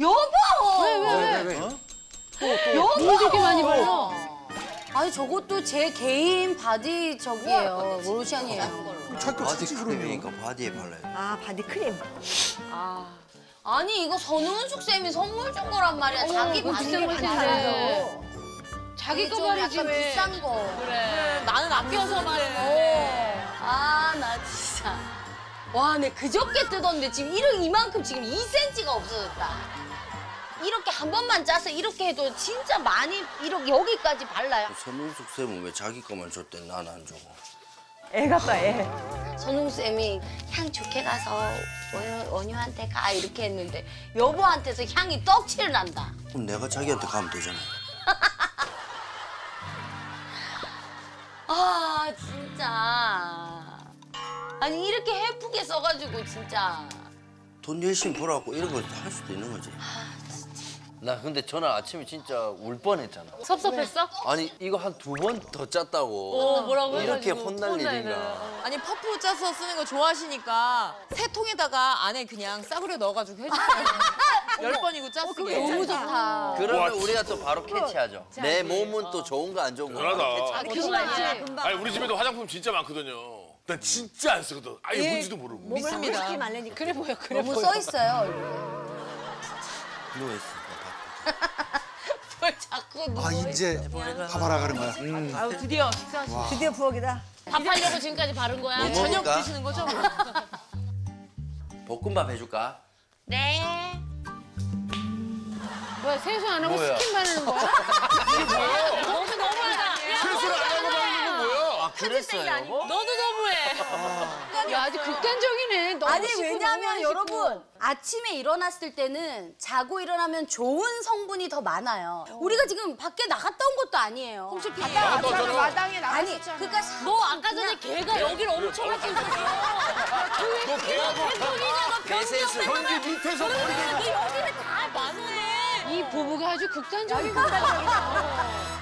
여보! 왜, 왜, 왜? 왜, 왜? 여보! 뭘 그렇게 많이 발라? 아니 저것도 제 개인 바디 저기예요. 로션이에요. 자꾸 바디 그러면. 크림이니까 바디에 발라요. 아 바디 크림. 아. 아니 이거 선우은숙 쌤이 선물 준 거란 말이야. 자기 그거 바디 비싼 거 바디라서. 자기 거좀 말이지 약간 왜? 비싼 거. 그래. 나는 아껴서 말해. 아, 나 진짜. 와, 내 그저께 뜯었는데 지금 이렇게 이만큼 지금 2cm가 없어졌다. 이렇게 한 번만 짜서 이렇게 해도 진짜 많이 이렇게 여기까지 발라요. 선우숙 쌤은 왜 자기 것만 줬대 난안 주고. 애 같다 애. 선웅 쌤이 향 좋게 가서 원효, 원효한테 가 이렇게 했는데 여보한테서 향이 떡칠 난다. 그럼 내가 자기한테 가면 되잖아. 아, 진짜. 아니 이렇게 예쁘게 써가지고 진짜. 돈 열심히 벌어갖고 이런 걸 할 수도 있는 거지. 나 근데 전화 아침에 진짜 울 뻔했잖아. 섭섭했어? 아니 이거 한 두 번 더 짰다고. 어, 뭐라고 이렇게 해가지고 혼날 혼나야 일인가. 아니 퍼프 짜서 쓰는 거 좋아하시니까 세 통에다가 안에 그냥 싸구려 넣어가지고 해주세요. 열 번이고 짜쓰게. 너무 좋다. 그러면 우리가 또 바로 캐치하죠. 내 몸은 또 좋은 거 안 좋은 거 바로 대단하다. 캐치하죠. 그거 알지? 아니 우리 집에도 화장품 진짜 많거든요. 난 진짜 안 쓰거든. 아예 뭔지도 모르고. 믿습니다. 시키 말래니까. 그래 보여, 그래 너무 보여. 써 있어요. 누워 있으니까. 뭘 자꾸 누워 아 이제 가봐라 가는 거야. 아유 드디어 식사하시고. 드디어 부엌이다. 밥하려고 지금까지 바른 거야? 뭐 저녁 먹을까? 드시는 거죠? 볶음밥 해줄까? 네. 뭐야, 세수 안 하고 뭐야? 스킨 바르는 거야? 너무 너무하다. 실수를 안 하고 다니는 건 아 여보? 너도 너무해. 야, 아주 극단적이네. 너무 아니 왜냐면 너무 안 여러분 아침에 일어났을 때는 자고 일어나면 좋은 성분이 더 많아요. 우리가 지금 밖에 나갔다 온 것도 아니에요. 나갔다 왔잖아. 마당에 아니 그러니까 사- 너 아까 전에 걔가 여기를 엄청 하고 있었어. 너 걔하고 개세수. 전기 밑에서 머리를 여기를 다 많네. 이 부부가 아주 극단적이구나.